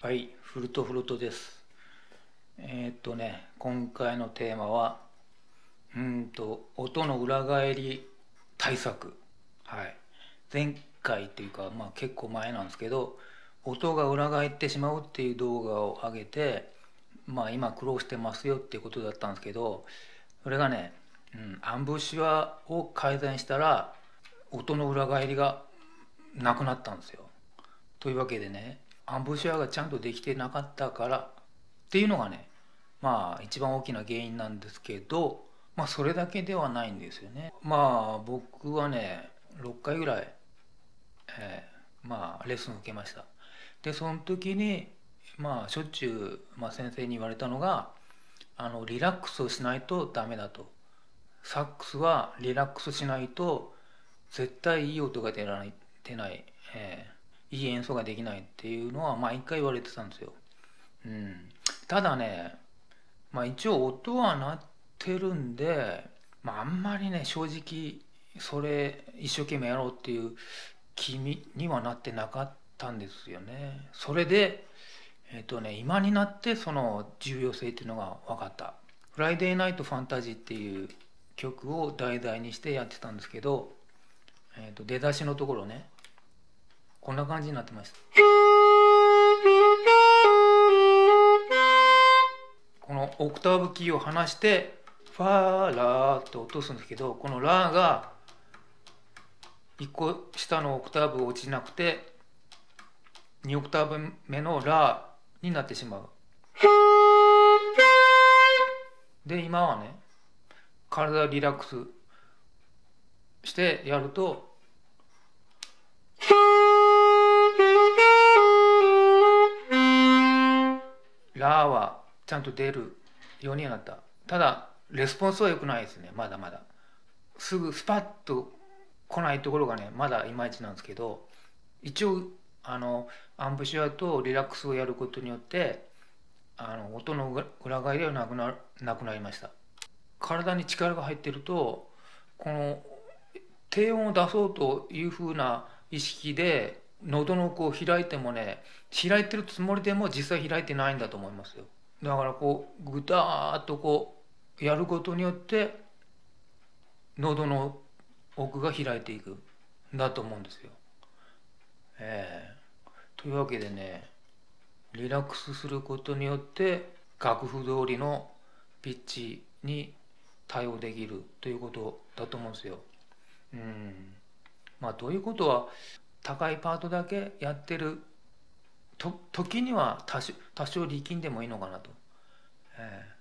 はい、フルトフルトです。えーっとね、今回のテーマは、うんと、音の裏返り対策。はい。前回っていうか、まあ結構前なんですけど、音が裏返ってしまうっていう動画を上げて、まあ今苦労してますよっていうことだったんですけど、それがね、うん、アンブシュアを改善したら、音の裏返りがなくなったんですよ。というわけでねアンブシュアがちゃんとできてなかったからっていうのがねまあ一番大きな原因なんですけどまあそれだけではないんですよね。まあ僕はね6回ぐらい、えーまあレッスン受けました。でその時にまあしょっちゅう、まあ、先生に言われたのがあのリラックスをしないとダメだと。サックスはリラックスしないと絶対いい音が出ない出ない、えーいい演奏ができないっていうのは毎回言われてたんですよ。うん、ただね、まあ、一応音は鳴ってるんで、まあ、あんまりね正直それ一生懸命やろうっていう気にはなってなかったんですよね。それで、えっとね、今になってその重要性っていうのが分かった。Friday Night Fantasy っていう曲を題材にしてやってたんですけど、えっと出だしのところねこんな感じになってました。このオクターブキーを離してファーラーって落とすんですけどこのラーが1個下のオクターブ落ちなくて2オクターブ目のラーになってしまう。で今はね体リラックスしてやるとラーはちゃんと出るようになった。ただレスポンスは良くないですね。まだまだ。すぐスパッと来ないところがねまだいまいちなんですけど一応あのアンプシュアとリラックスをやることによってあの音の裏返りはなくななくなりました。体に力が入ってるとこの低音を出そうというふうな意識で喉の奥を開いてもね開いてるつもりでも実際開いてないんだと思いますよ。だからこうぐたーっとこうやることによって喉の奥が開いていくんだと思うんですよ。ええ。というわけでねリラックスすることによって楽譜通りのピッチに対応できるということだと思うんですよ。うん。まあどういうことは高いパートだけやってると時には多少多少力んでもいいのかなと、えー